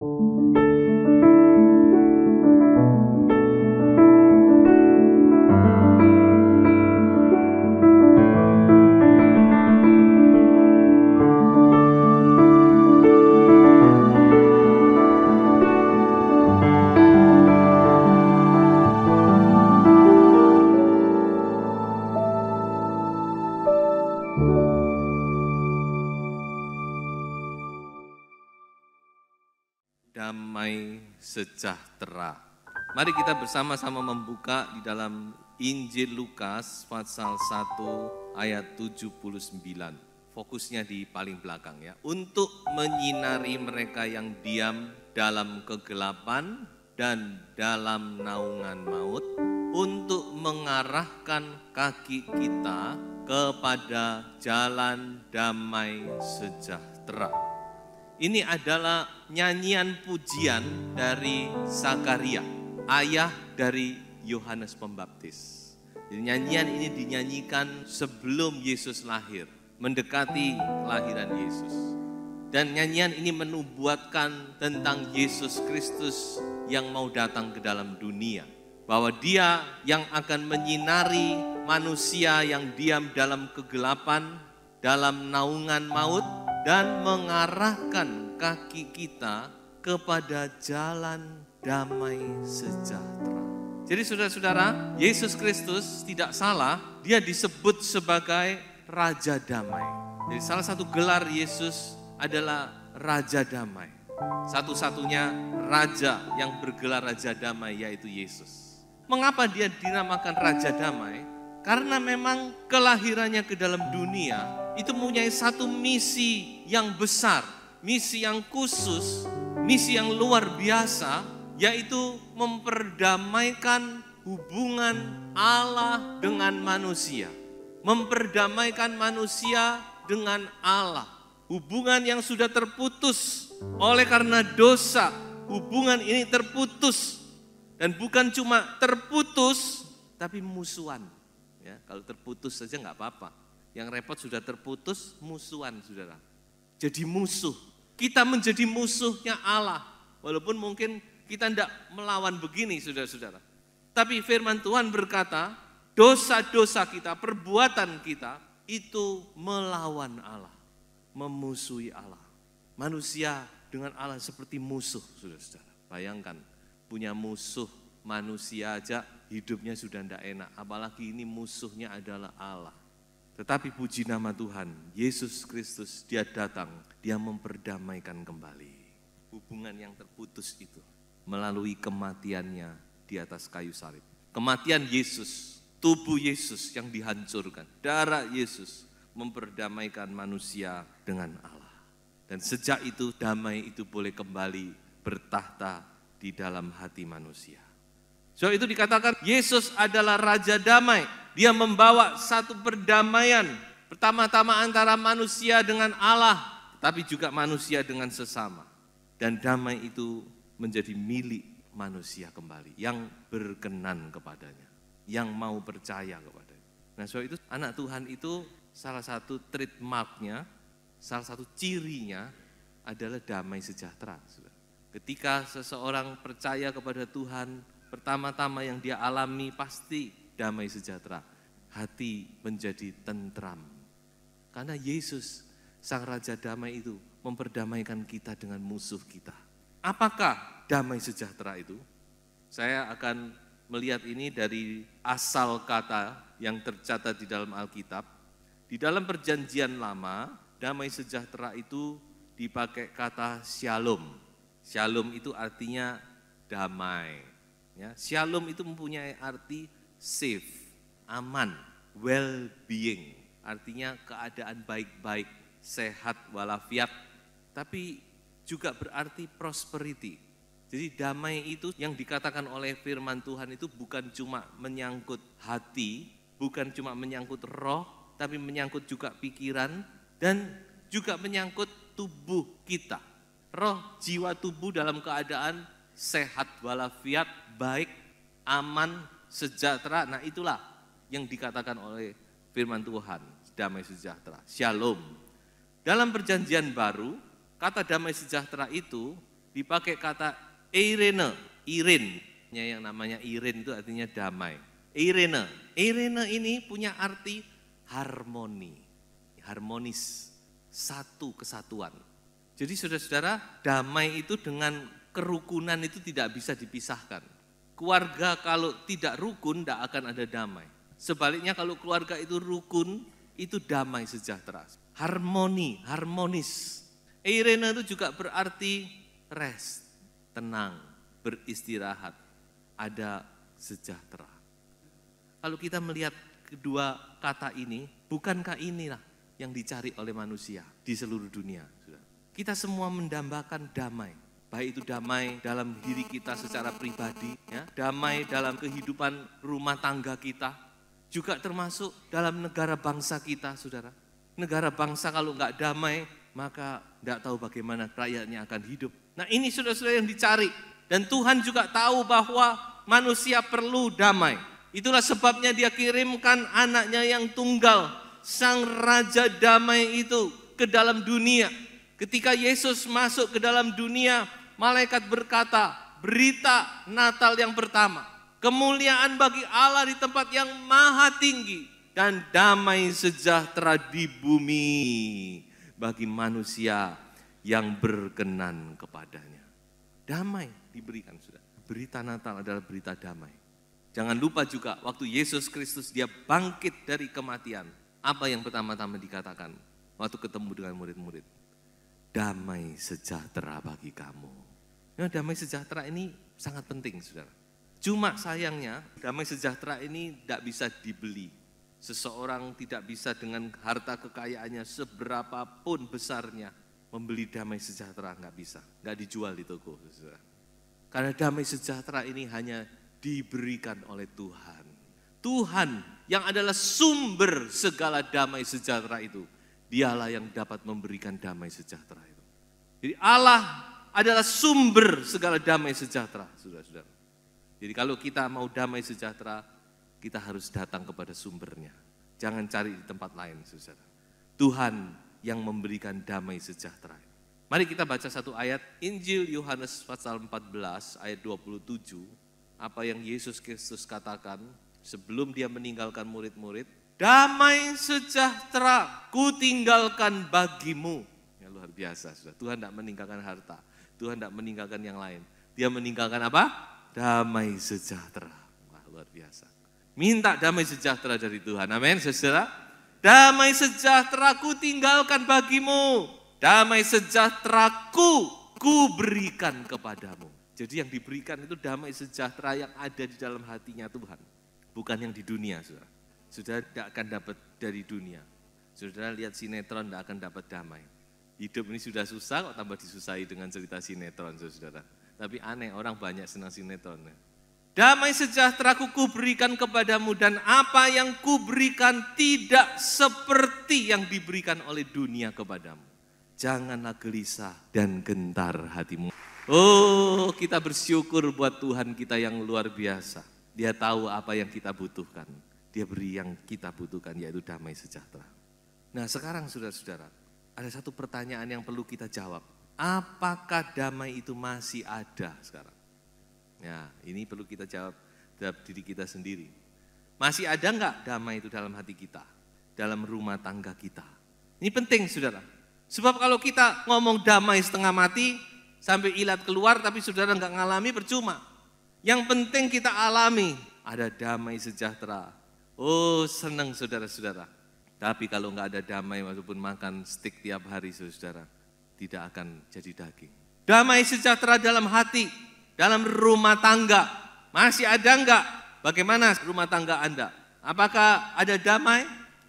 damai kita bersama-sama membuka di dalam Injil Lukas pasal 1 ayat 79. Fokusnya di paling belakang ya. Untuk menyinari mereka yang diam dalam kegelapan dan dalam naungan maut, untuk mengarahkan kaki kita kepada jalan damai sejahtera. Ini adalah nyanyian pujian dari Sakaria, ayah dari Yohanes Pembaptis. Jadi nyanyian ini dinyanyikan sebelum Yesus lahir, mendekati kelahiran Yesus. Dan nyanyian ini menubuatkan tentang Yesus Kristus yang mau datang ke dalam dunia. Bahwa dia yang akan menyinari manusia yang diam dalam kegelapan, dalam naungan maut, dan mengarahkan kaki kita kepada jalan damai sejahtera. Jadi saudara-saudara, Yesus Kristus tidak salah, dia disebut sebagai Raja Damai. Jadi salah satu gelar Yesus adalah Raja Damai. Satu-satunya Raja yang bergelar Raja Damai yaitu Yesus. Mengapa dia dinamakan Raja Damai? Karena memang kelahirannya ke dalam dunia itu mempunyai satu misi yang besar, misi yang khusus, misi yang luar biasa, yaitu memperdamaikan hubungan Allah dengan manusia. Memperdamaikan manusia dengan Allah. Hubungan yang sudah terputus oleh karena dosa, hubungan ini terputus. Dan bukan cuma terputus, tapi musuhan. Ya, kalau terputus saja nggak apa-apa yang repot sudah terputus, musuhan saudara. Jadi musuh. Kita menjadi musuhnya Allah. Walaupun mungkin kita tidak melawan begini saudara-saudara. Tapi firman Tuhan berkata, dosa-dosa kita, perbuatan kita itu melawan Allah. Memusuhi Allah. Manusia dengan Allah seperti musuh saudara-saudara. Bayangkan punya musuh manusia aja hidupnya sudah tidak enak. Apalagi ini musuhnya adalah Allah. Tetapi puji nama Tuhan, Yesus Kristus dia datang, dia memperdamaikan kembali hubungan yang terputus itu melalui kematiannya di atas kayu salib. Kematian Yesus, tubuh Yesus yang dihancurkan, darah Yesus memperdamaikan manusia dengan Allah. Dan sejak itu damai itu boleh kembali bertahta di dalam hati manusia. So itu dikatakan Yesus adalah Raja Damai. Dia membawa satu perdamaian. Pertama-tama antara manusia dengan Allah, tapi juga manusia dengan sesama. Dan damai itu menjadi milik manusia kembali yang berkenan kepadanya, yang mau percaya kepadanya. Nah, so itu anak Tuhan itu salah satu trademarknya, salah satu cirinya adalah damai sejahtera. Ketika seseorang percaya kepada Tuhan, pertama-tama yang dia alami pasti damai sejahtera. Hati menjadi tentram. Karena Yesus, Sang Raja Damai itu memperdamaikan kita dengan musuh kita. Apakah damai sejahtera itu? Saya akan melihat ini dari asal kata yang tercatat di dalam Alkitab. Di dalam perjanjian lama, damai sejahtera itu dipakai kata shalom. Shalom itu artinya damai. Ya, shalom itu mempunyai arti safe, aman, well-being. Artinya keadaan baik-baik, sehat walafiat. Tapi juga berarti prosperity. Jadi damai itu yang dikatakan oleh firman Tuhan itu bukan cuma menyangkut hati, bukan cuma menyangkut roh, tapi menyangkut juga pikiran dan juga menyangkut tubuh kita. Roh, jiwa, tubuh dalam keadaan sehat walafiat, baik, aman, sejahtera. Nah itulah yang dikatakan oleh firman Tuhan, damai sejahtera, shalom. Dalam perjanjian baru, kata damai sejahtera itu dipakai kata Irene, Irin, yang namanya Irin itu artinya damai. Irene, Irene ini punya arti harmoni, harmonis, satu kesatuan. Jadi saudara-saudara, damai itu dengan kerukunan itu tidak bisa dipisahkan. Keluarga kalau tidak rukun tidak akan ada damai. Sebaliknya kalau keluarga itu rukun, itu damai sejahtera. Harmoni, harmonis. Irene itu juga berarti rest, tenang, beristirahat, ada sejahtera. Kalau kita melihat kedua kata ini, bukankah inilah yang dicari oleh manusia di seluruh dunia? Kita semua mendambakan damai, baik itu damai dalam diri kita secara pribadi, ya, damai dalam kehidupan rumah tangga kita, juga termasuk dalam negara bangsa kita, saudara. Negara bangsa kalau nggak damai, maka nggak tahu bagaimana rakyatnya akan hidup. Nah ini saudara-saudara yang dicari. Dan Tuhan juga tahu bahwa manusia perlu damai. Itulah sebabnya dia kirimkan anaknya yang tunggal, sang raja damai itu ke dalam dunia Ketika Yesus masuk ke dalam dunia, malaikat berkata, berita Natal yang pertama. Kemuliaan bagi Allah di tempat yang maha tinggi dan damai sejahtera di bumi bagi manusia yang berkenan kepadanya. Damai diberikan sudah. Berita Natal adalah berita damai. Jangan lupa juga waktu Yesus Kristus dia bangkit dari kematian. Apa yang pertama-tama dikatakan waktu ketemu dengan murid-murid? damai sejahtera bagi kamu. Nah, damai sejahtera ini sangat penting, saudara. Cuma sayangnya, damai sejahtera ini tidak bisa dibeli. Seseorang tidak bisa dengan harta kekayaannya seberapapun besarnya membeli damai sejahtera, nggak bisa, nggak dijual di toko. Karena damai sejahtera ini hanya diberikan oleh Tuhan. Tuhan yang adalah sumber segala damai sejahtera itu Dialah yang dapat memberikan damai sejahtera itu. Jadi Allah adalah sumber segala damai sejahtera, saudara-saudara. Jadi kalau kita mau damai sejahtera, kita harus datang kepada sumbernya. Jangan cari di tempat lain, saudara. Tuhan yang memberikan damai sejahtera. Mari kita baca satu ayat Injil Yohanes pasal 14 ayat 27. Apa yang Yesus Kristus katakan sebelum dia meninggalkan murid-murid damai sejahtera ku tinggalkan bagimu. Ya luar biasa, sudah. Tuhan tidak meninggalkan harta, Tuhan tidak meninggalkan yang lain. Dia meninggalkan apa? Damai sejahtera. Wah luar biasa. Minta damai sejahtera dari Tuhan. Amin, saudara. Damai sejahtera ku tinggalkan bagimu. Damai sejahtera ku berikan kepadamu. Jadi yang diberikan itu damai sejahtera yang ada di dalam hatinya Tuhan. Bukan yang di dunia, saudara. Sudah tidak akan dapat dari dunia. Sudah lihat sinetron tidak akan dapat damai. Hidup ini sudah susah kok tambah disusahi dengan cerita sinetron saudara. Tapi aneh orang banyak senang sinetron. Damai sejahtera ku berikan kepadamu dan apa yang ku berikan tidak seperti yang diberikan oleh dunia kepadamu. Janganlah gelisah dan gentar hatimu. Oh kita bersyukur buat Tuhan kita yang luar biasa. Dia tahu apa yang kita butuhkan dia beri yang kita butuhkan yaitu damai sejahtera. Nah sekarang saudara-saudara, ada satu pertanyaan yang perlu kita jawab. Apakah damai itu masih ada sekarang? Ya, ini perlu kita jawab dalam diri kita sendiri. Masih ada enggak damai itu dalam hati kita? Dalam rumah tangga kita? Ini penting saudara. Sebab kalau kita ngomong damai setengah mati, sampai ilat keluar tapi saudara enggak ngalami percuma. Yang penting kita alami, ada damai sejahtera Oh senang saudara-saudara. Tapi kalau nggak ada damai walaupun makan stik tiap hari saudara, tidak akan jadi daging. Damai sejahtera dalam hati, dalam rumah tangga. Masih ada enggak? Bagaimana rumah tangga Anda? Apakah ada damai?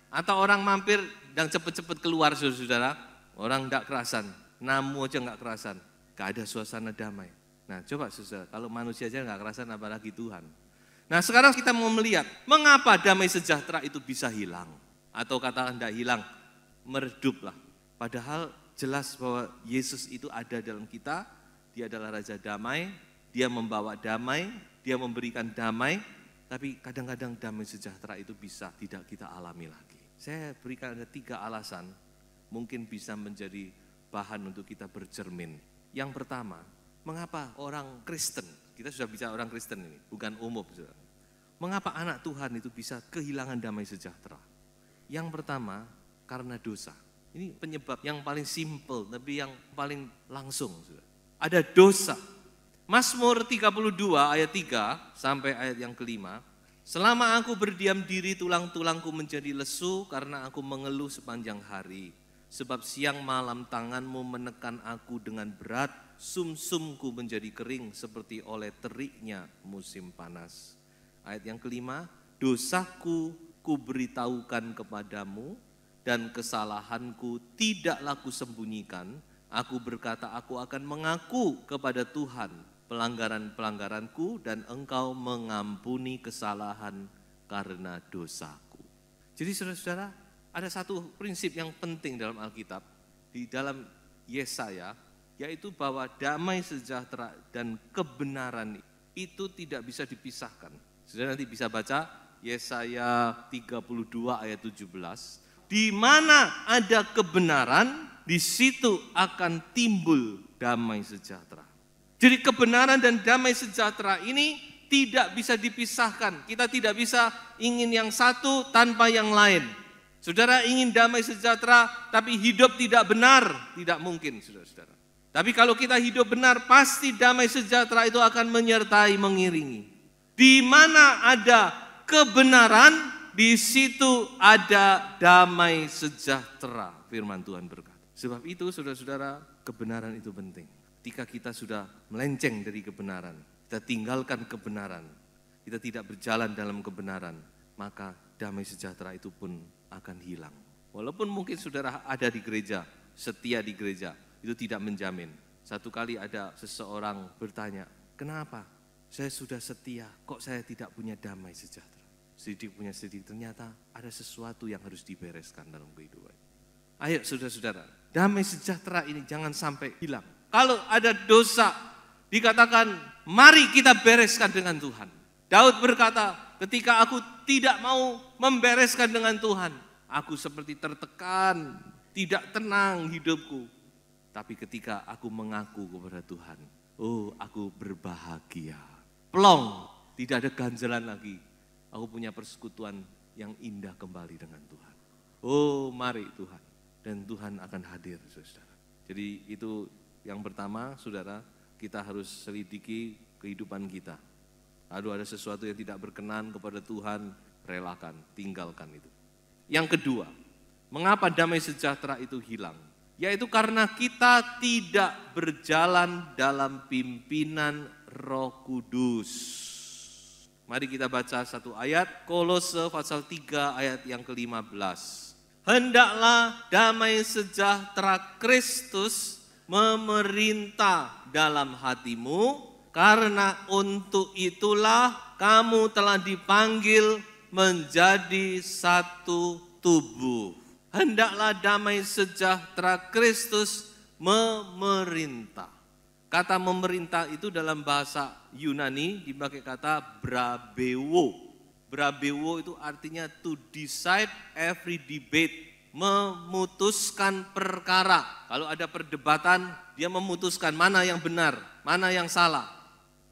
Atau orang mampir dan cepat-cepat keluar saudara? Orang enggak kerasan, namu aja enggak kerasan. Enggak ada suasana damai. Nah coba saudara, kalau manusia aja enggak kerasan apalagi Tuhan. Nah sekarang kita mau melihat mengapa damai sejahtera itu bisa hilang. Atau kata anda hilang, mereduplah. Padahal jelas bahwa Yesus itu ada dalam kita, dia adalah Raja Damai, dia membawa damai, dia memberikan damai, tapi kadang-kadang damai sejahtera itu bisa tidak kita alami lagi. Saya berikan ada tiga alasan, mungkin bisa menjadi bahan untuk kita bercermin. Yang pertama, Mengapa orang Kristen, kita sudah bicara orang Kristen ini, bukan umum. Mengapa anak Tuhan itu bisa kehilangan damai sejahtera? Yang pertama, karena dosa. Ini penyebab yang paling simple, tapi yang paling langsung. Ada dosa. Mazmur 32 ayat 3 sampai ayat yang kelima. Selama aku berdiam diri tulang-tulangku menjadi lesu karena aku mengeluh sepanjang hari. Sebab siang malam tanganmu menekan aku dengan berat sumsumku menjadi kering seperti oleh teriknya musim panas. Ayat yang kelima, dosaku ku beritahukan kepadamu dan kesalahanku tidak laku sembunyikan. Aku berkata aku akan mengaku kepada Tuhan pelanggaran-pelanggaranku dan engkau mengampuni kesalahan karena dosaku. Jadi saudara-saudara, ada satu prinsip yang penting dalam Alkitab. Di dalam Yesaya yaitu bahwa damai sejahtera dan kebenaran itu tidak bisa dipisahkan. Sudah nanti bisa baca Yesaya 32 ayat 17. Di mana ada kebenaran, di situ akan timbul damai sejahtera. Jadi kebenaran dan damai sejahtera ini tidak bisa dipisahkan. Kita tidak bisa ingin yang satu tanpa yang lain. Saudara ingin damai sejahtera tapi hidup tidak benar, tidak mungkin saudara-saudara. Tapi kalau kita hidup benar, pasti damai sejahtera itu akan menyertai, mengiringi. Di mana ada kebenaran, di situ ada damai sejahtera. Firman Tuhan berkata. Sebab itu saudara-saudara, kebenaran itu penting. Ketika kita sudah melenceng dari kebenaran, kita tinggalkan kebenaran, kita tidak berjalan dalam kebenaran, maka damai sejahtera itu pun akan hilang. Walaupun mungkin saudara ada di gereja, setia di gereja, itu tidak menjamin. Satu kali ada seseorang bertanya, kenapa saya sudah setia, kok saya tidak punya damai sejahtera? Sedikit punya sedikit, ternyata ada sesuatu yang harus dibereskan dalam kehidupan. Ayo saudara-saudara, damai sejahtera ini jangan sampai hilang. Kalau ada dosa, dikatakan mari kita bereskan dengan Tuhan. Daud berkata, ketika aku tidak mau membereskan dengan Tuhan, aku seperti tertekan, tidak tenang hidupku. Tapi ketika aku mengaku kepada Tuhan, oh aku berbahagia. Plong, tidak ada ganjalan lagi. Aku punya persekutuan yang indah kembali dengan Tuhan. Oh mari Tuhan. Dan Tuhan akan hadir saudara. Jadi itu yang pertama saudara, kita harus selidiki kehidupan kita. Aduh ada sesuatu yang tidak berkenan kepada Tuhan, relakan, tinggalkan itu. Yang kedua, mengapa damai sejahtera itu hilang? yaitu karena kita tidak berjalan dalam pimpinan Roh Kudus. Mari kita baca satu ayat, Kolose pasal 3 ayat yang ke-15. Hendaklah damai sejahtera Kristus memerintah dalam hatimu, karena untuk itulah kamu telah dipanggil menjadi satu tubuh hendaklah damai sejahtera Kristus memerintah. Kata memerintah itu dalam bahasa Yunani dipakai kata brabewo. Brabewo itu artinya to decide every debate, memutuskan perkara. Kalau ada perdebatan, dia memutuskan mana yang benar, mana yang salah.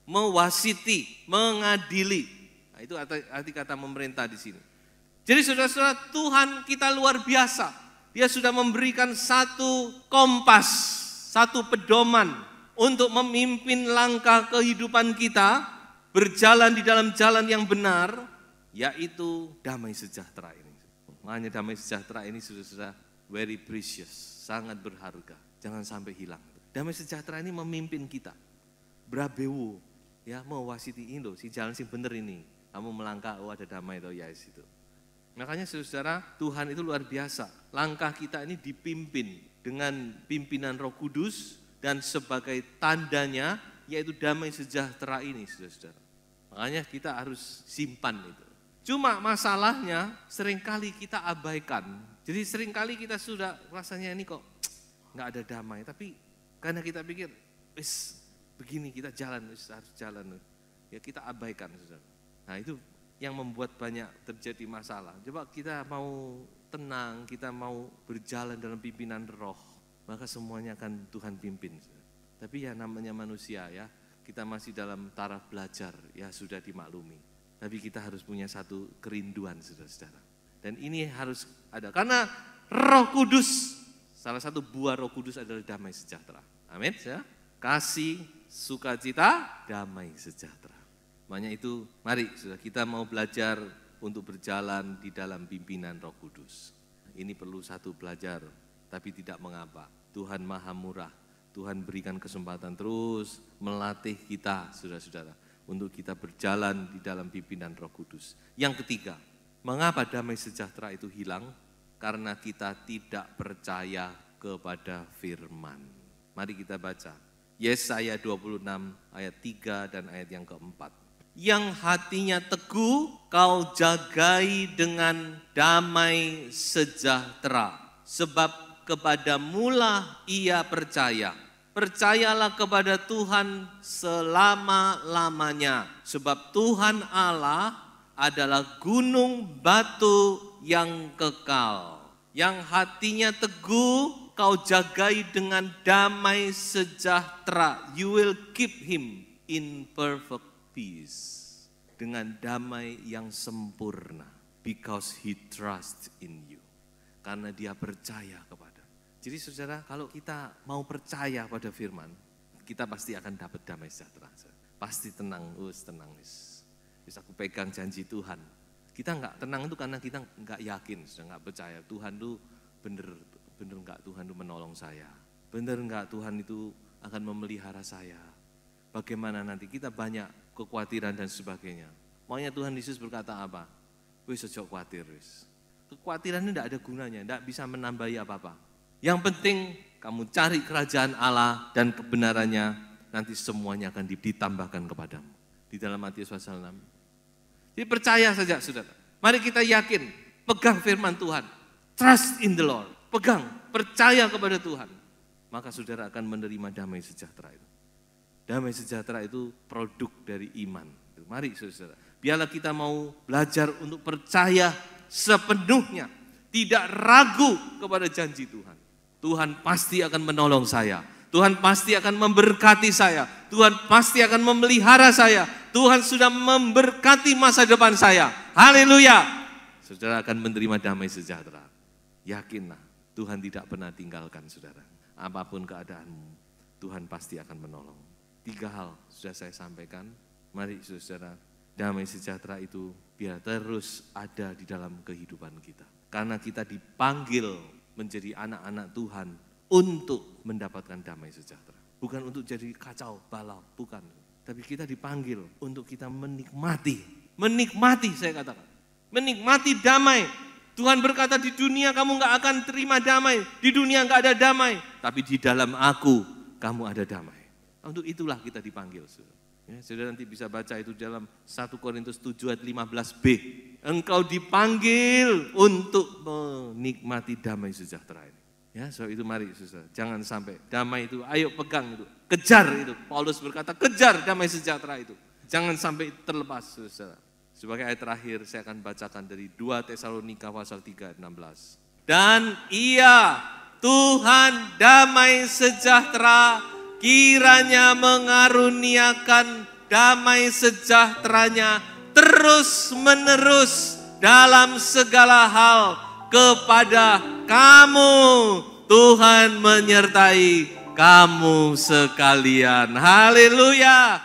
Mewasiti, mengadili. Nah, itu arti kata memerintah di sini. Jadi saudara-saudara Tuhan kita luar biasa. Dia sudah memberikan satu kompas, satu pedoman untuk memimpin langkah kehidupan kita berjalan di dalam jalan yang benar, yaitu damai sejahtera ini. Makanya damai sejahtera ini sudah-sudah very precious, sangat berharga. Jangan sampai hilang. Damai sejahtera ini memimpin kita. Brabewu, ya mau wasiti Indo, si jalan sing bener ini. Kamu melangkah, oh ada damai tuh ya situ. Makanya saudara, Tuhan itu luar biasa. Langkah kita ini dipimpin dengan pimpinan roh kudus dan sebagai tandanya yaitu damai sejahtera ini saudara-saudara. Makanya kita harus simpan itu. Cuma masalahnya sering kali kita abaikan. Jadi sering kali kita sudah rasanya ini kok nggak ada damai. Tapi karena kita pikir, wis begini kita jalan, wis harus jalan. Ya kita abaikan saudara. Nah itu yang membuat banyak terjadi masalah. Coba kita mau tenang, kita mau berjalan dalam pimpinan roh, maka semuanya akan Tuhan pimpin. Tapi ya namanya manusia ya, kita masih dalam taraf belajar, ya sudah dimaklumi. Tapi kita harus punya satu kerinduan saudara-saudara. Dan ini harus ada, karena roh kudus, salah satu buah roh kudus adalah damai sejahtera. Amin ya. Kasih, sukacita, damai sejahtera. Makanya itu, mari sudah kita mau belajar untuk berjalan di dalam pimpinan roh kudus. Ini perlu satu belajar, tapi tidak mengapa. Tuhan maha murah, Tuhan berikan kesempatan terus melatih kita, saudara-saudara, untuk kita berjalan di dalam pimpinan Roh Kudus. Yang ketiga, mengapa damai sejahtera itu hilang? Karena kita tidak percaya kepada firman. Mari kita baca. Yesaya 26 ayat 3 dan ayat yang keempat. Yang hatinya teguh kau jagai dengan damai sejahtera. Sebab kepada mula ia percaya percayalah kepada Tuhan selama-lamanya. Sebab Tuhan Allah adalah gunung batu yang kekal. Yang hatinya teguh, kau jagai dengan damai sejahtera. You will keep him in perfect peace. Dengan damai yang sempurna. Because he trusts in you. Karena dia percaya kepada jadi saudara, kalau kita mau percaya pada firman, kita pasti akan dapat damai sejahtera. Pasti tenang, us tenang, us. Bisa aku pegang janji Tuhan. Kita nggak tenang itu karena kita nggak yakin, sudah nggak percaya Tuhan itu bener bener nggak Tuhan itu menolong saya, bener nggak Tuhan itu akan memelihara saya. Bagaimana nanti kita banyak kekhawatiran dan sebagainya. Maunya Tuhan Yesus berkata apa? Wis sejak khawatir, wis. Kekhawatiran ini tidak ada gunanya, tidak bisa menambahi apa-apa. Yang penting kamu cari kerajaan Allah dan kebenarannya, nanti semuanya akan ditambahkan kepadamu. Di dalam Matius pasal 6. Jadi percaya saja saudara. Mari kita yakin, pegang firman Tuhan. Trust in the Lord. Pegang, percaya kepada Tuhan. Maka saudara akan menerima damai sejahtera itu. Damai sejahtera itu produk dari iman. Mari saudara, biarlah kita mau belajar untuk percaya sepenuhnya. Tidak ragu kepada janji Tuhan. Tuhan pasti akan menolong saya. Tuhan pasti akan memberkati saya. Tuhan pasti akan memelihara saya. Tuhan sudah memberkati masa depan saya. Haleluya. Saudara akan menerima damai sejahtera. Yakinlah, Tuhan tidak pernah tinggalkan saudara. Apa pun keadaanmu, Tuhan pasti akan menolong. Tiga hal sudah saya sampaikan. Mari saudara, damai sejahtera itu biar terus ada di dalam kehidupan kita. Karena kita dipanggil menjadi anak-anak Tuhan untuk mendapatkan damai sejahtera. Bukan untuk jadi kacau balau, bukan. Tapi kita dipanggil untuk kita menikmati, menikmati saya katakan. Menikmati damai. Tuhan berkata di dunia kamu nggak akan terima damai, di dunia nggak ada damai, tapi di dalam aku kamu ada damai. Untuk itulah kita dipanggil. Ya, saudara nanti bisa baca itu dalam 1 Korintus 7 ayat 15b. Engkau dipanggil untuk menikmati damai sejahtera ini. Ya, so itu mari saudara, jangan sampai damai itu, ayo pegang itu, kejar itu. Paulus berkata, kejar damai sejahtera itu. Jangan sampai terlepas saudara. Sebagai ayat terakhir saya akan bacakan dari 2 Tesalonika pasal 3 ayat 16. Dan ia Tuhan damai sejahtera kiranya mengaruniakan damai sejahteranya terus menerus dalam segala hal kepada kamu. Tuhan menyertai kamu sekalian. Haleluya.